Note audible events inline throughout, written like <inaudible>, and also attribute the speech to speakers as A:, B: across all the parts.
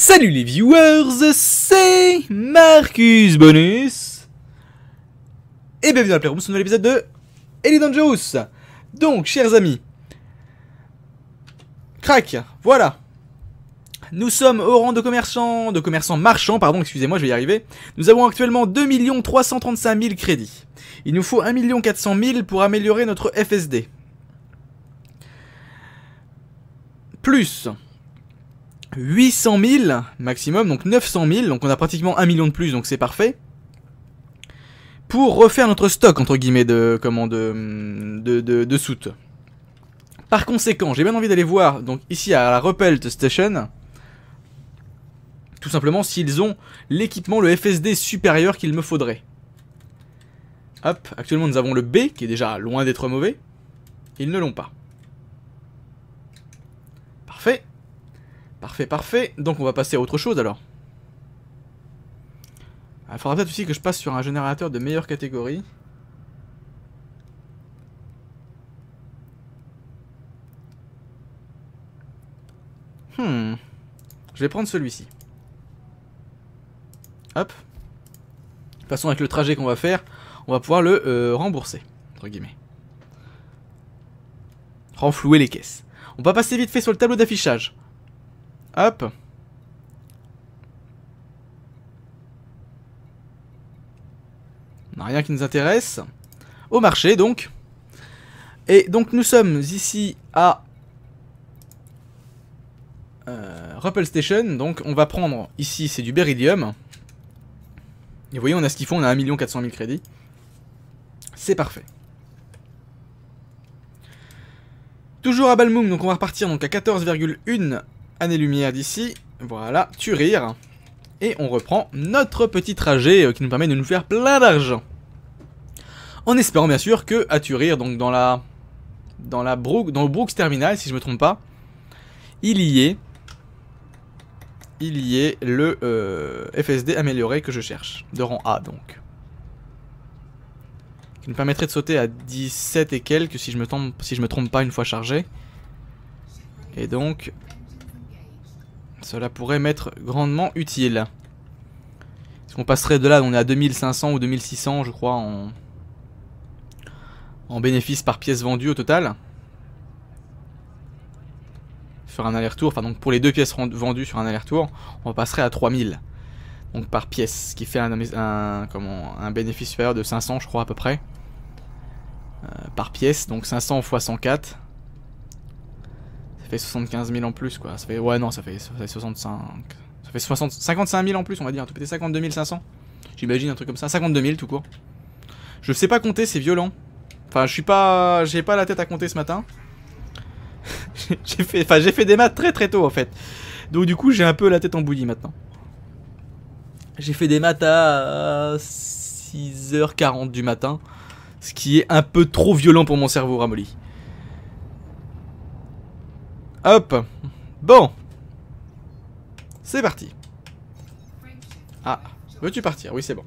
A: Salut les viewers, c'est Marcus Bonus Et bienvenue dans la Playroom sur un épisode de Elite Dangerous Donc, chers amis, crac, voilà Nous sommes au rang de commerçants, de commerçants marchands, pardon, excusez-moi, je vais y arriver. Nous avons actuellement 2 335 000 crédits. Il nous faut 1 400 000 pour améliorer notre FSD. Plus 800 000 maximum, donc 900 000, donc on a pratiquement 1 million de plus, donc c'est parfait. Pour refaire notre stock, entre guillemets, de, comment, de, de, de, soutes. Par conséquent, j'ai bien envie d'aller voir, donc ici à la Repelt Station, tout simplement s'ils ont l'équipement, le FSD supérieur qu'il me faudrait. Hop, actuellement nous avons le B, qui est déjà loin d'être mauvais. Ils ne l'ont pas. Parfait. Parfait, parfait. Donc on va passer à autre chose alors. Il faudra peut-être aussi que je passe sur un générateur de meilleure catégorie. Hmm. Je vais prendre celui-ci. Hop. De façon, avec le trajet qu'on va faire, on va pouvoir le euh, rembourser. Entre guillemets. Renflouer les caisses. On va passer vite fait sur le tableau d'affichage. Hop. On n'a rien qui nous intéresse. Au marché, donc. Et donc, nous sommes ici à... Euh, Station. Donc, on va prendre... Ici, c'est du beryllium. Et vous voyez, on a ce qu'il faut. On a 1 400 000 crédits. C'est parfait. Toujours à Balmoum, donc on va repartir donc à 14,1 Année-lumière d'ici. Voilà, Turir. Et on reprend notre petit trajet euh, qui nous permet de nous faire plein d'argent. En espérant bien sûr que à Turir, donc dans la dans la dans le Brooks Terminal, si je me trompe pas, il y est il y est le euh, FSD amélioré que je cherche, de rang A donc. Qui nous permettrait de sauter à 17 et quelques si je me si je me trompe pas une fois chargé. Et donc cela pourrait m'être grandement utile. Est-ce qu'on passerait de là, on est à 2500 ou 2600 je crois en, en bénéfice par pièce vendue au total? Sur un aller-retour, enfin donc pour les deux pièces vendues sur un aller-retour, on passerait à 3000. Donc par pièce, ce qui fait un bénéfice supérieur de 500 je crois à peu près. Euh, par pièce, donc 500 x 104. Ça fait 75 000 en plus, quoi. Ça fait, ouais, non, ça fait, ça fait 65. Ça fait 60, 55 000 en plus, on va dire. Tout péter 52 500. J'imagine un truc comme ça. 52 000 tout court. Je sais pas compter, c'est violent. Enfin, je suis pas. J'ai pas la tête à compter ce matin. <laughs> j'ai fait, enfin, j'ai fait des maths très très tôt en fait. Donc du coup, j'ai un peu la tête en bouillie maintenant. J'ai fait des maths à 6h40 du matin. Ce qui est un peu trop violent pour mon cerveau ramolli. Hop. Bon. C'est parti. Ah, veux-tu partir? Oui, c'est bon.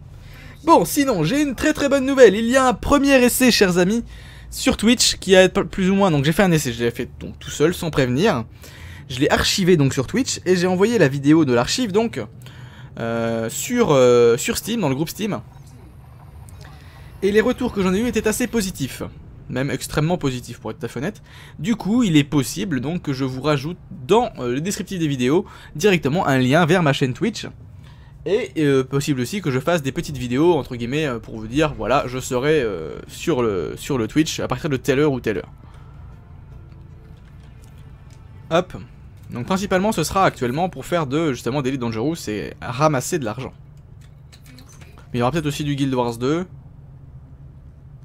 A: Bon, sinon, j'ai une très très bonne nouvelle. Il y a un premier essai, chers amis, sur Twitch, qui a plus ou moins... Donc j'ai fait un essai, je l'ai fait donc, tout seul, sans prévenir. Je l'ai archivé donc sur Twitch, et j'ai envoyé la vidéo de l'archive, donc, euh, sur, euh, sur Steam, dans le groupe Steam. Et les retours que j'en ai eu étaient assez positifs même extrêmement positif pour être tout à. Du coup, il est possible donc que je vous rajoute dans euh, le descriptif des vidéos directement un lien vers ma chaîne Twitch. Et euh, possible aussi que je fasse des petites vidéos, entre guillemets, euh, pour vous dire, voilà, je serai sur, le, sur le Twitch à partir de telle heure ou telle heure. Hop. Donc principalement, ce sera actuellement pour faire de, justement, d'Elite Dangerous et ramasser de l'argent. Mais il y aura peut-être aussi du Guild Wars 2,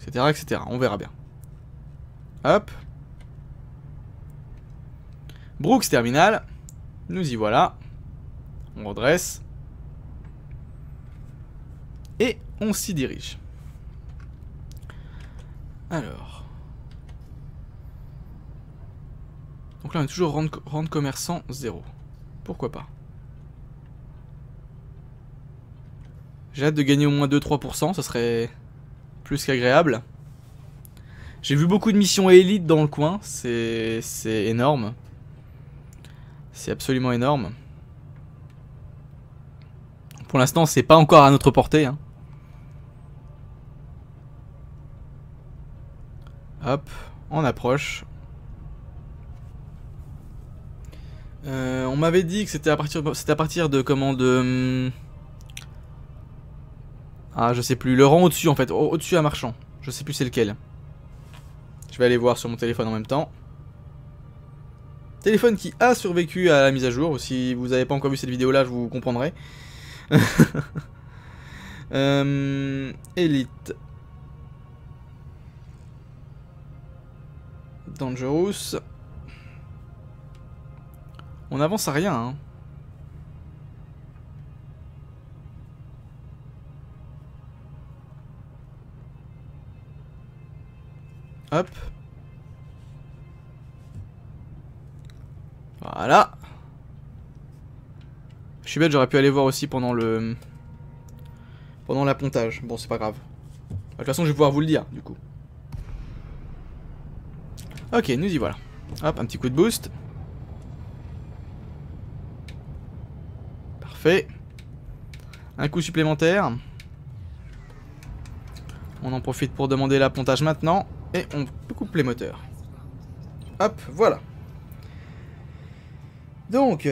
A: etc., etc. On verra bien. Hop. Brooks Terminal. Nous y voilà. On redresse. Et on s'y dirige. Alors. Donc là on est toujours rente, commerçant 0. Pourquoi pas? J'ai hâte de gagner au moins 2-3%, ça serait plus qu'agréable. J'ai vu beaucoup de missions élites dans le coin, c'est énorme. C'est absolument énorme. Pour l'instant, c'est pas encore à notre portée. Hein. Hop, on approche. Euh, on m'avait dit que c'était à partir, c'était à partir de comment de. Ah, je sais plus. Le rang au-dessus en fait, au-dessus à marchand. Je sais plus c'est lequel. Je vais aller voir sur mon téléphone en même temps. Téléphone qui a survécu à la mise à jour. Si vous n'avez pas encore vu cette vidéo là, je vous comprendrai. <laughs> euh, Elite. Dangerous. On avance à rien. Hein. Hop. Voilà. Je suis bête, j'aurais pu aller voir aussi pendant le... Pendant l'appontage. Bon, c'est pas grave. De toute façon, je vais pouvoir vous le dire, du coup. Ok, nous y voilà. Hop, un petit coup de boost. Parfait. Un coup supplémentaire. On en profite pour demander l'appontage maintenant. Et on coupe les moteurs. Hop, voilà. Donc.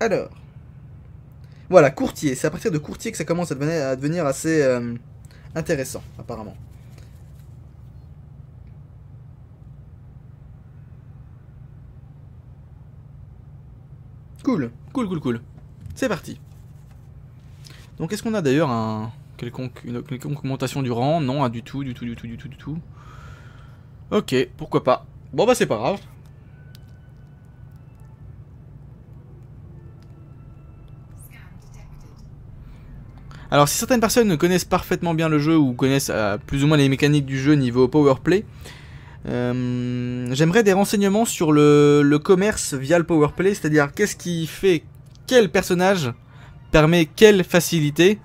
A: Alors. Voilà, courtier. C'est à partir de courtier que ça commence à devenir, assez euh, intéressant, apparemment. Cool, cool, cool, cool. C'est parti. Donc est-ce qu'on a d'ailleurs un quelconque, augmentation du rang Non, du tout, du tout, du tout, du tout, du tout. Ok, pourquoi pas. Bon bah c'est pas grave. Alors si certaines personnes connaissent parfaitement bien le jeu ou connaissent euh, plus ou moins les mécaniques du jeu niveau powerplay, euh, j'aimerais des renseignements sur le, commerce via le powerplay, c'est-à-dire qu'est-ce qui fait quel personnage permet quelle facilité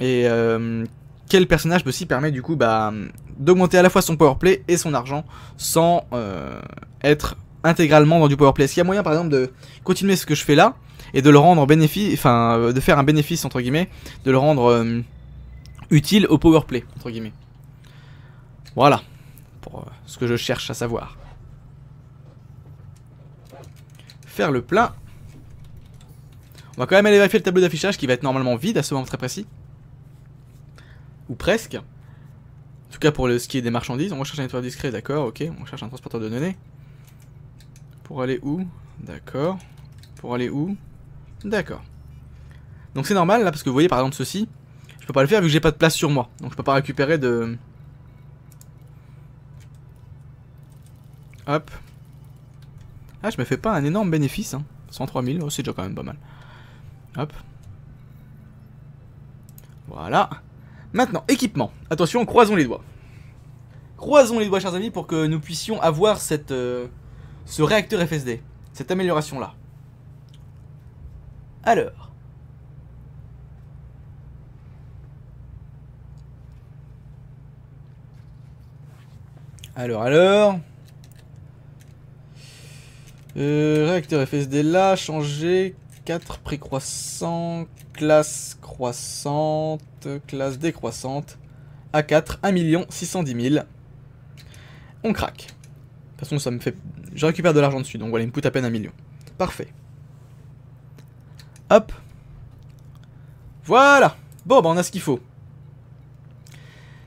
A: et quel personnage aussi permet du coup bah, d'augmenter à la fois son powerplay et son argent sans euh, être intégralement dans du powerplay? Est-ce qu'il y a moyen par exemple de continuer ce que je fais là et de le rendre bénéfice, enfin euh, de faire un bénéfice entre guillemets, de le rendre euh, utile au powerplay entre guillemets? Voilà pour ce que je cherche à savoir. Faire le plein. On va quand même aller vérifier le tableau d'affichage qui va être normalement vide à ce moment très précis. Ou presque. En tout cas pour ce qui est des marchandises. On recherche un nettoyeur discret, d'accord, ok. On cherche un transporteur de données. Pour aller où? D'accord. Pour aller où? D'accord. Donc c'est normal là, parce que vous voyez par exemple ceci, je peux pas le faire vu que j'ai pas de place sur moi. Donc je peux pas récupérer de... Hop. Ah, je me fais pas un énorme bénéfice, hein. 103 000, c'est déjà quand même pas mal. Voilà. Maintenant, équipement. Attention, croisons les doigts. Croisons les doigts, chers amis, pour que nous puissions avoir cette, euh, ce réacteur FSD. Cette amélioration-là. Alors. Alors, alors. Euh, réacteur FSD là, changer. 4 précroissant, classe croissante, classe décroissante, A4, 1 610 000. On craque. De toute façon, ça me fait... Je récupère de l'argent dessus, donc voilà, il me coûte à peine un million. Parfait. Hop. Voilà. Bon, bah on a ce qu'il faut.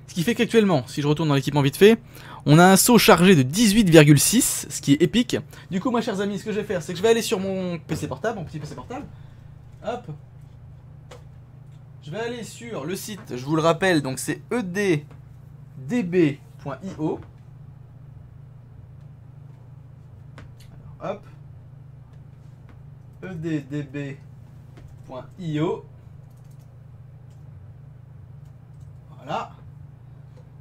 A: Ce qui fait qu'actuellement, si je retourne dans l'équipement vite fait, on a un saut chargé de 18,6, ce qui est épique. Du coup, moi, chers amis, ce que je vais faire, c'est que je vais aller sur mon PC portable, mon petit PC portable. Hop. Je vais aller sur le site, je vous le rappelle, donc c'est eddb.io. hop. eddb.io. Voilà.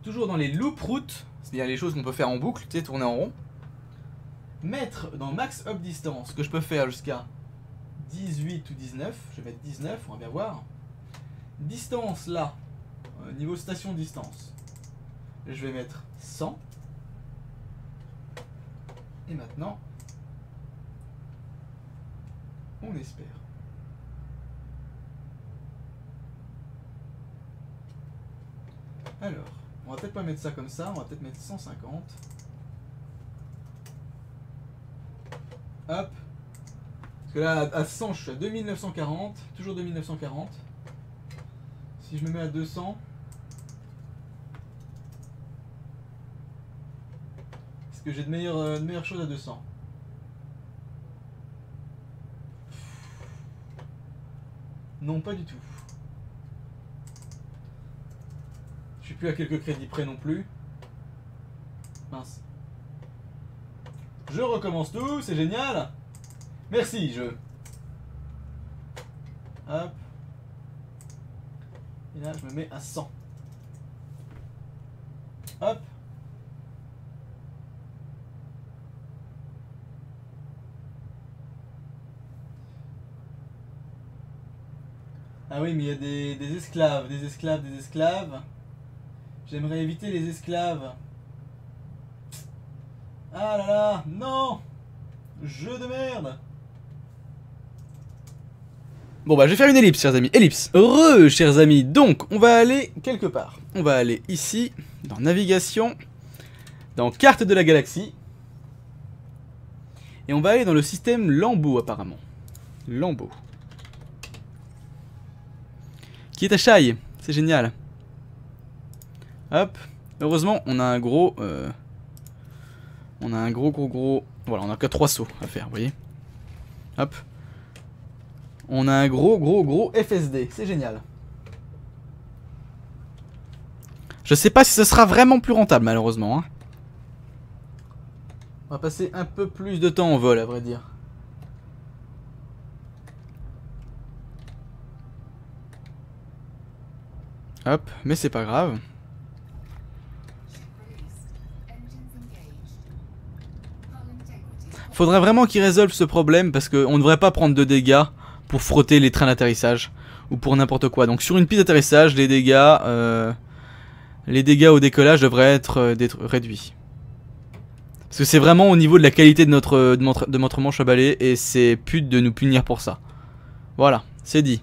A: Toujours dans les loop routes c'est-à-dire les choses qu'on peut faire en boucle, tu sais, tourner en rond. Mettre dans max up distance, que je peux faire jusqu'à 18 ou 19, je vais mettre 19, on va bien voir. Distance là, euh, niveau station distance, je vais mettre 100. Et maintenant, On espère. Alors, on va peut-être pas mettre ça comme ça, on va peut-être mettre 150. Hop. Parce que là, à 100, je suis à 2940. Toujours 2940. Si je me mets à 200. Est-ce que j'ai de meilleures, euh, de meilleures choses à 200 Non, pas du tout. Je suis plus à quelques crédits près non plus. Mince. Je recommence tout, c'est génial. Merci, je. Hop. Et là, je me mets à 100. Hop. Ah oui, mais il y a des esclaves, des esclaves, des esclaves. J'aimerais éviter les esclaves. Ah là là, non Jeu de merde Bon bah je vais faire une ellipse chers amis, ellipse. Heureux chers amis, donc on va aller quelque part. On va aller ici, dans navigation, dans carte de la galaxie. Et on va aller dans le système Lambeau apparemment. Lambeau. Qui est à Chai, c'est génial. Hop, heureusement on a un gros... Euh, on a un gros gros gros... Voilà, on a que trois sauts à faire, vous voyez. Hop. On a un gros gros gros FSD, c'est génial. Je sais pas si ce sera vraiment plus rentable malheureusement. Hein. On va passer un peu plus de temps en vol à vrai dire. Hop, mais c'est pas grave. Faudrait vraiment qu'ils résolvent ce problème parce qu'on ne devrait pas prendre de dégâts pour frotter les trains d'atterrissage ou pour n'importe quoi. Donc sur une piste d'atterrissage, les dégâts, euh, les dégâts au décollage devraient être, euh, réduits. Parce que c'est vraiment au niveau de la qualité de notre, de notre manche à balai et c'est pute de nous punir pour ça. Voilà, c'est dit.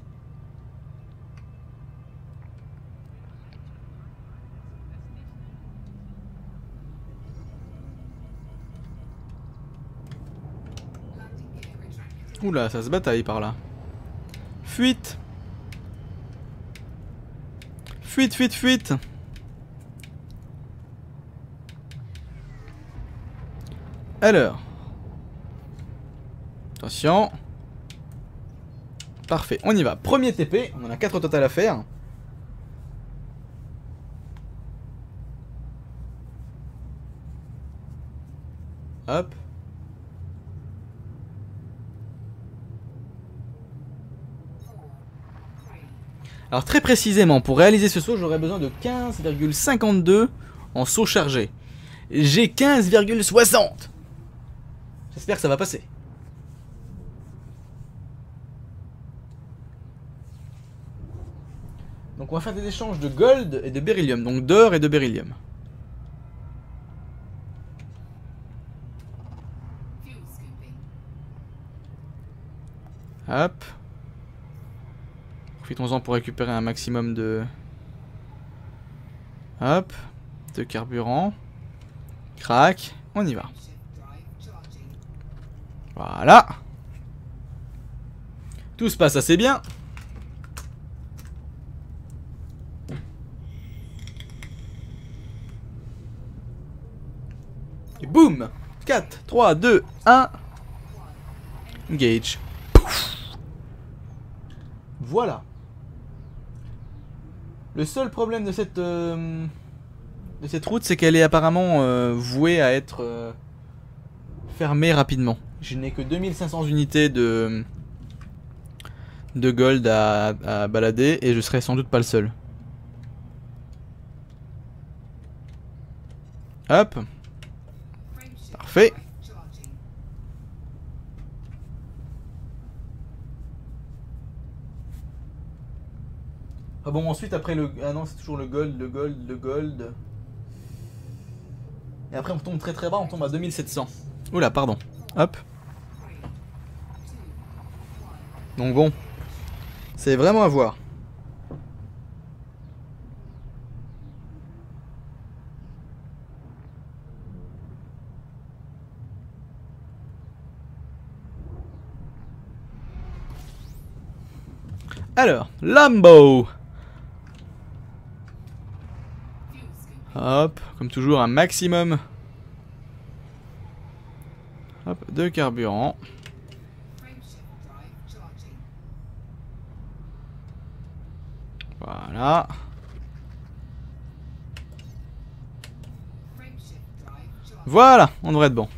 A: Oula, ça se bataille par là. Fuite Fuite, fuite, fuite Alors. Attention. Parfait, on y va. Premier TP, on en a 4 au total à faire. Hop. Alors très précisément, pour réaliser ce saut, j'aurais besoin de 15,52 en saut chargé. J'ai 15,60 J'espère que ça va passer. Donc on va faire des échanges de gold et de beryllium, donc d'or et de beryllium. Hop. Profitons-en pour récupérer un maximum de... Hop. De carburant. Crac. On y va. Voilà. Tout se passe assez bien. Et boum 4, 3, 2, 1. Engage. Voilà. Le seul problème de cette, euh, de cette route, c'est qu'elle est apparemment euh, vouée à être euh, fermée rapidement. Je n'ai que 2500 unités de, de gold à, à balader et je serai sans doute pas le seul. Hop. Parfait. Ah bon, ensuite, après le... Ah non, c'est toujours le gold, le gold, le gold. Et après, on tombe très très bas, on tombe à 2700. Oula, pardon. Hop. Donc bon, c'est vraiment à voir. Alors, Lambo Hop, comme toujours un maximum de carburant. Voilà. Voilà, on devrait être bon.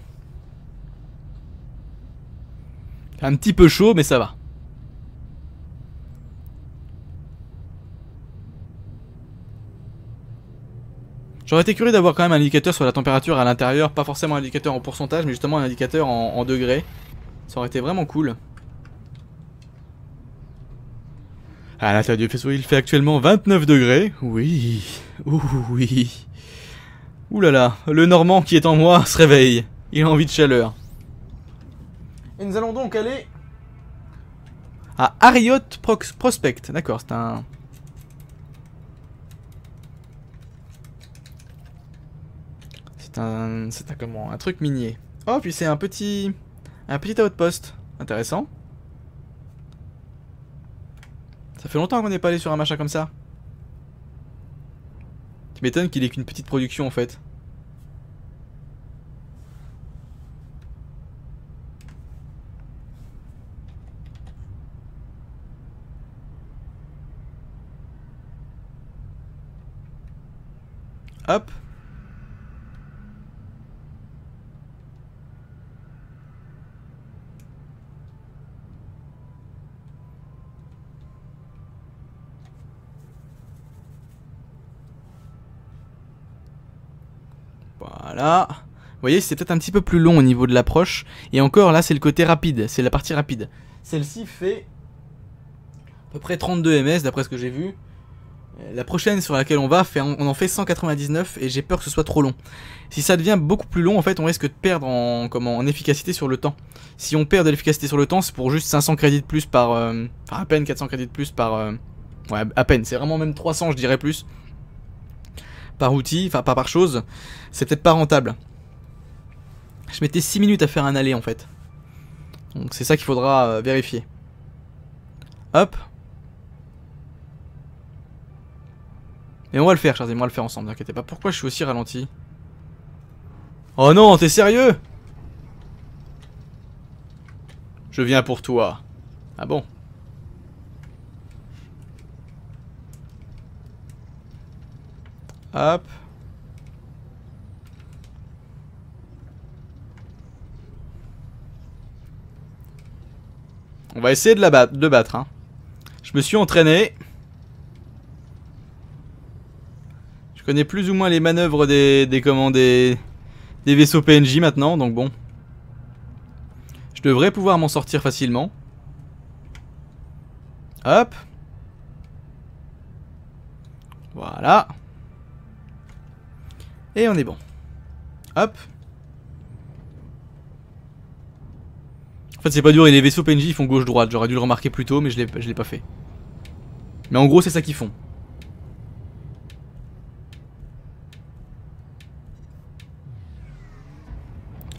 A: Un petit peu chaud, mais ça va. J'aurais été curieux d'avoir quand même un indicateur sur la température à l'intérieur, pas forcément un indicateur en pourcentage, mais justement un indicateur en, degrés. Ça aurait été vraiment cool. À l'intérieur du faisceau, il fait actuellement 29 degrés. Oui, oui. Ouh là là, le Normand qui est en moi se réveille. Il a envie de chaleur. Et nous allons donc aller à Ariot Prospect. D'accord, c'est un C'est un, comment Un truc minier. Oh, puis c'est un petit... Un petit outpost. Intéressant. Ça fait longtemps qu'on n'est pas allé sur un machin comme ça. Tu m'étonnes qu'il ait qu'une petite production en fait. Hop. Voilà. Vous voyez, c'est peut-être un petit peu plus long au niveau de l'approche. Et encore, là, c'est le côté rapide. C'est la partie rapide. Celle-ci fait à peu près 32 ms, d'après ce que j'ai vu. La prochaine sur laquelle on va, on en fait 199 et j'ai peur que ce soit trop long. Si ça devient beaucoup plus long, en fait, on risque de perdre en, efficacité sur le temps. Si on perd de l'efficacité sur le temps, c'est pour juste 500 crédits de plus par... Euh, enfin, à peine 400 crédits de plus par... Euh, ouais, à peine. C'est vraiment même 300, je dirais plus par outil, enfin pas par chose, c'est peut-être pas rentable. Je mettais 6 minutes à faire un aller en fait. Donc c'est ça qu'il faudra euh, vérifier. Hop. Et on va le faire, chers amis, on va le faire ensemble, n'inquiétez pas. Pourquoi je suis aussi ralenti? Oh non, t'es sérieux? Je viens pour toi. Ah bon? On va essayer de la battre, de battre. Hein. Je me suis entraîné. Je connais plus ou moins les manœuvres des, des, des, des vaisseaux PNJ maintenant, donc bon. Je devrais pouvoir m'en sortir facilement. Hop. Voilà. Et on est bon. Hop. En fait, c'est pas dur et les vaisseaux PNJ font gauche-droite. J'aurais dû le remarquer plus tôt, mais je l'ai pas fait. Mais en gros, c'est ça qu'ils font.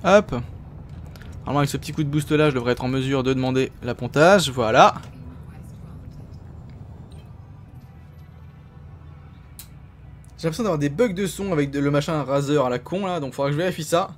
A: Hop. Normalement, avec ce petit coup de boost là, je devrais être en mesure de demander l'appontage. Voilà. J'ai l'impression d'avoir des bugs de son avec le machin Razer à la con là, donc faudra que je vérifie ça.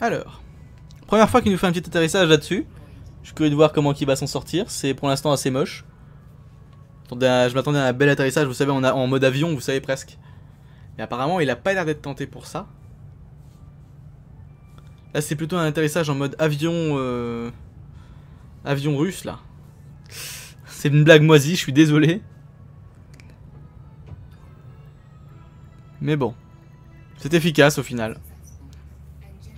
A: Alors, première fois qu'il nous fait un petit atterrissage là-dessus. Je suis curieux de voir comment il va s'en sortir. C'est pour l'instant assez moche. je m'attendais à un bel atterrissage, vous savez, en, mode avion, vous savez presque. Mais apparemment, il a pas l'air d'être tenté pour ça. Là, c'est plutôt un atterrissage en mode avion... Euh, avion russe, là. C'est une blague moisie, je suis désolé. Mais bon. C'est efficace au final.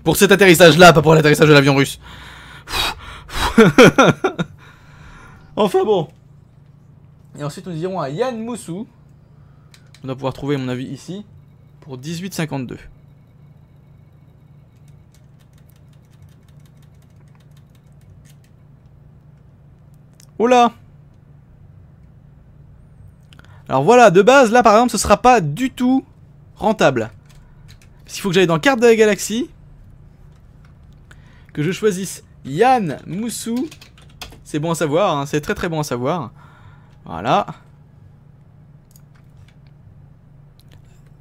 A: Pour cet atterrissage-là, pas pour l'atterrissage de l'avion russe. <laughs> enfin bon. Et ensuite nous irons à Yann Moussou. On va pouvoir trouver mon avis ici. Pour 18,52. Oula Alors voilà, de base, là par exemple, ce sera pas du tout rentable. Parce qu'il faut que j'aille dans carte de la galaxie. Que je choisisse Yann Moussou. C'est bon à savoir, hein, c'est très très bon à savoir. Voilà.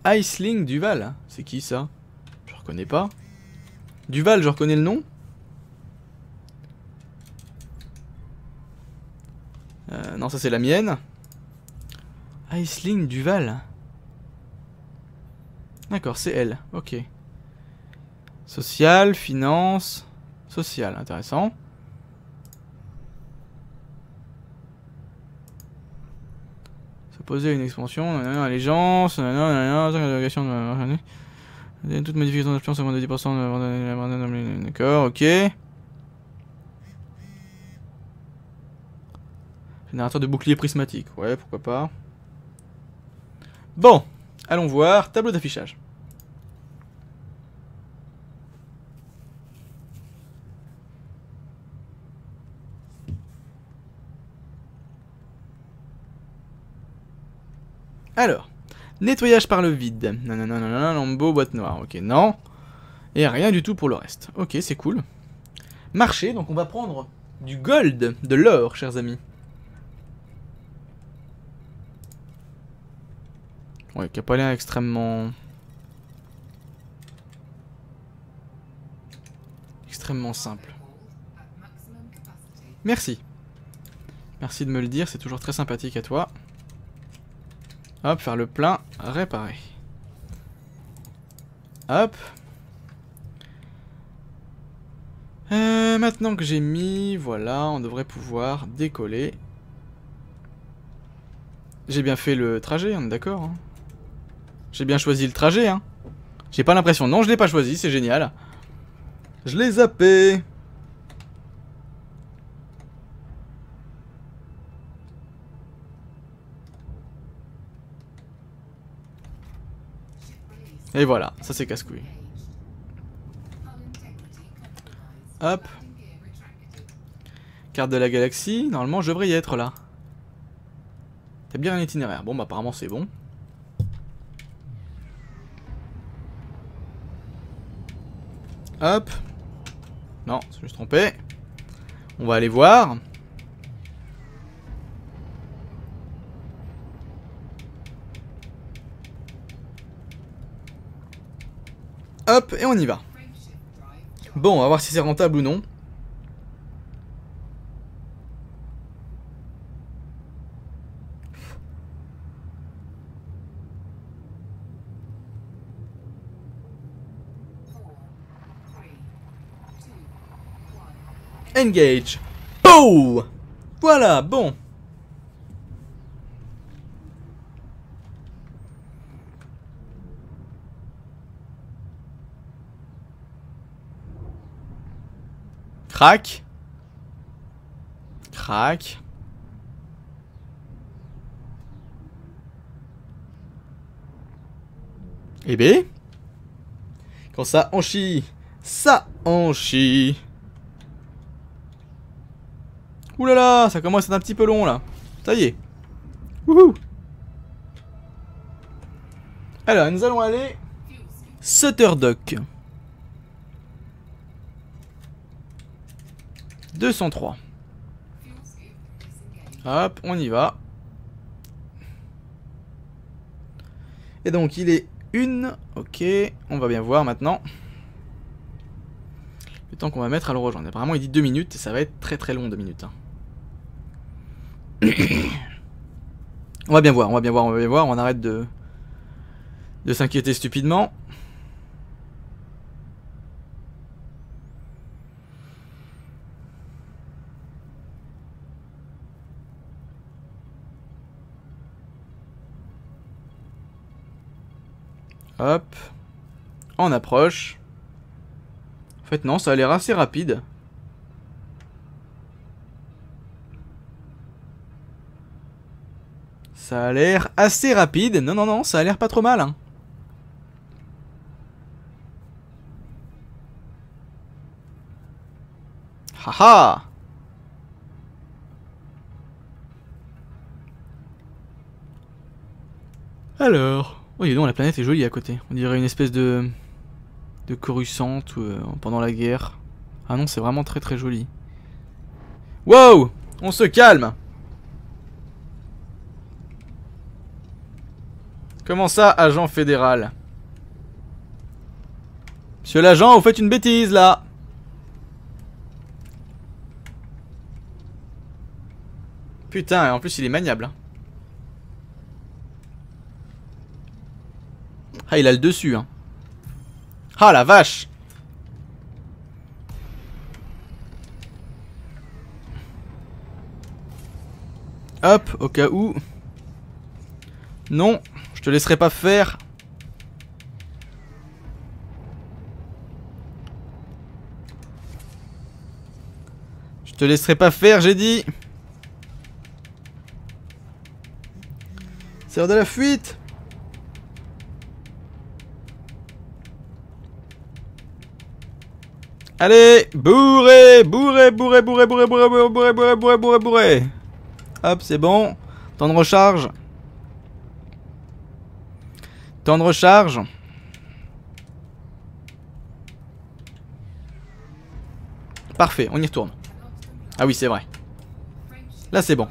A: Iceling Duval. C'est qui ça? Je reconnais pas. Duval, je reconnais le nom Euh, non, ça c'est la mienne. Iceling Duval. D'accord, c'est elle. Ok. Social, finance. Social, intéressant. S'opposer à une expansion, allégeance, toute modification d'influence à moins de 10%. D'accord, ok. Générateur de bouclier prismatique. Ouais, pourquoi pas. Bon, allons voir. Tableau d'affichage. Alors, nettoyage par le vide. Nanana, lambeau, boîte noire. Ok, non. Et rien du tout pour le reste. Ok, c'est cool. Marché, donc on va prendre du gold, de l'or, chers amis. Ouais, qui a pas l'air extrêmement... Extrêmement simple. Merci. Merci de me le dire, c'est toujours très sympathique à toi. Hop, faire le plein, réparer. Hop. Euh, maintenant que j'ai mis, voilà, on devrait pouvoir décoller. J'ai bien fait le trajet, on est d'accord hein j'ai bien choisi le trajet, hein. J'ai pas l'impression. Non, je l'ai pas choisi, c'est génial. Je l'ai zappé. Et voilà, ça c'est casse-couille. Hop. Carte de la galaxie. Normalement, je devrais y être là. T'as bien un itinéraire. Bon, bah apparemment c'est bon. Hop. Non, je me suis trompé. On va aller voir. Et on y va. Bon, on va voir si c'est rentable ou non. Engage. Boom Voilà, bon. Crac. Crac. Eh B. Quand ça en chie, ça en chie. Ouh là là, ça commence à être un petit peu long là. Ça y est. Wouhou. Alors, nous allons aller... Sutterdock. 203. Hop, on y va. Et donc, il est une. Ok, on va bien voir maintenant. Le temps qu'on va mettre à le rejoindre. Apparemment, il dit 2 minutes et ça va être très très long 2 minutes. Hein <coughs> on va bien voir, on va bien voir, on va bien voir, on arrête de, de s'inquiéter stupidement. Hop. On approche. En fait, non, ça a l'air assez rapide. Ça a l'air assez rapide. Non, non, non, ça a l'air pas trop mal. Hein. Haha Alors... Oui, non, la planète est jolie à côté. On dirait une espèce de... De Coruscant euh, pendant la guerre. Ah non, c'est vraiment très très joli. Wow On se calme Comment ça, agent fédéral? Monsieur l'agent, vous faites une bêtise là Putain, en plus il est maniable. Hein. Ah, il a le dessus. Hein. Ah, la vache Hop, au cas où. Non, je te laisserai pas faire. Je te laisserai pas faire, j'ai dit. C'est de la fuite Allez, bourré, bourré, bourré, bourré, bourré, bourré, bourré, bourré, bourré, bourré, bourré, bourré. Hop, c'est bon. Temps de recharge. Temps de recharge. Parfait, on y retourne. Ah oui, c'est vrai. Là, c'est bon.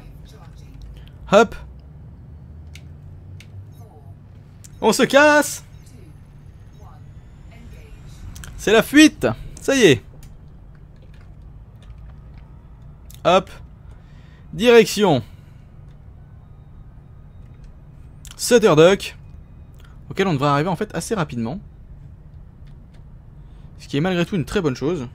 A: Hop. On se casse C'est la fuite ça y est. Hop. Direction. Duck. Auquel on devrait arriver en fait assez rapidement. Ce qui est malgré tout une très bonne chose.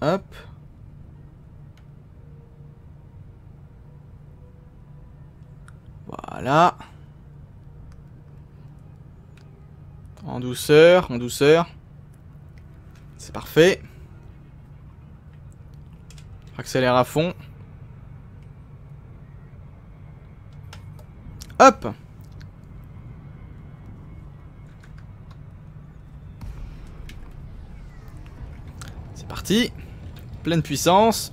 A: Hop. Voilà. En douceur, en douceur. C'est parfait. Accélère à fond. Hop C'est parti. Pleine puissance.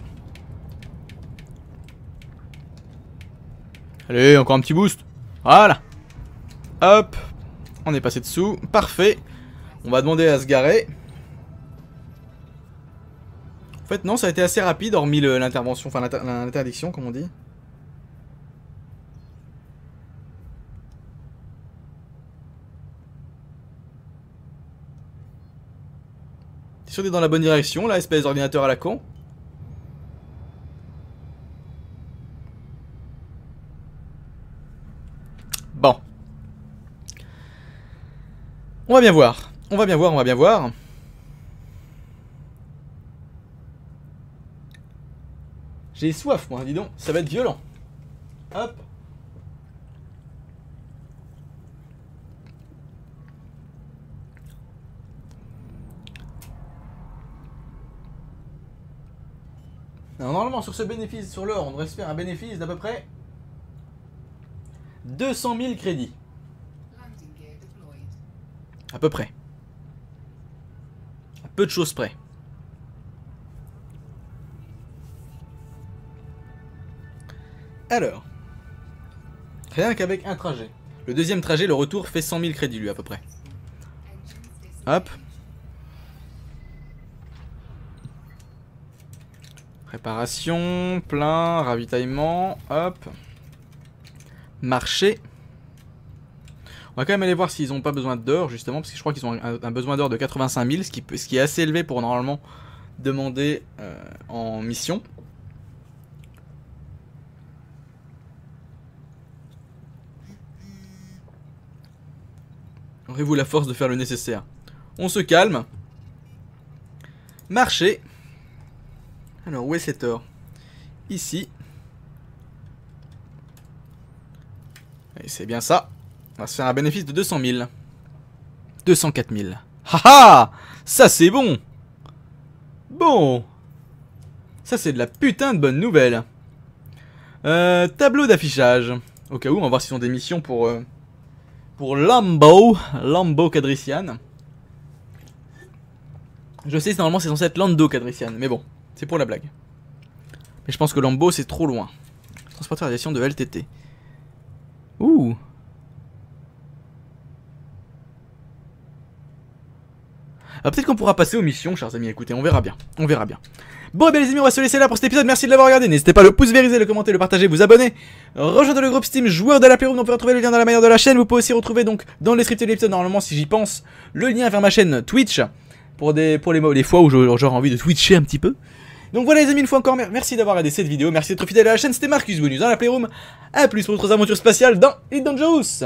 A: Allez, encore un petit boost. Voilà. Hop. On est passé dessous. Parfait. On va demander à se garer. En fait, non, ça a été assez rapide, hormis l'intervention, enfin l'interdiction, comme on dit. T'es sûr d'être dans la bonne direction, là, espèce d'ordinateur à la con Bon. On va bien voir. On va bien voir, on va bien voir. J'ai soif, moi, dis donc. Ça va être violent. Hop. normalement, sur ce bénéfice, sur l'or, on devrait se faire un bénéfice d'à peu près 200 000 crédits. À peu près. À peu de choses près. Alors. Rien qu'avec un trajet. Le deuxième trajet, le retour, fait 100 000 crédits, lui, à peu près. Hop. Réparation, plein, ravitaillement, hop marché. On va quand même aller voir s'ils n'ont pas besoin d'or, justement, parce que je crois qu'ils ont un, besoin d'or de 85 000, ce qui, est assez élevé pour normalement demander euh, en mission. Aurez-vous la force de faire le nécessaire On se calme. Marché. Alors, où est cet or Ici. Et c'est bien ça. On va se faire un bénéfice de 200 000. 204 000. Haha Ça c'est bon Bon Ça c'est de la putain de bonne nouvelle. Euh, tableau d'affichage. Au cas où, on va voir s'ils ont des missions pour... Euh, pour Lambo. Lambo Cadrician. Je sais, normalement c'est censé être Lando Cadrician. Mais bon, c'est pour la blague. Mais je pense que Lambo c'est trop loin. Transporteur d'aviation de LTT. Ouh Ah, peut-être qu'on pourra passer aux missions, chers amis. Écoutez, on verra bien. On verra bien. Bon, et bien les amis, on va se laisser là pour cet épisode. Merci de l'avoir regardé. N'hésitez pas à le pouce vériser, le commenter, le partager, vous abonner. Rejoindre le groupe Steam joueur de la Playroom. On peut retrouver le lien dans la manière de la chaîne. Vous pouvez aussi retrouver donc dans le descriptif de l'épisode, normalement, si j'y pense, le lien vers ma chaîne Twitch. Pour, les, fois où j'aurai envie de twitcher un petit peu. Donc voilà les amis, une fois encore, merci d'avoir regardé cette vidéo, merci d'être fidèle à la chaîne, c'était Marcus Bonus dans la Playroom, A plus pour d'autres aventures spatiales dans It Dangerous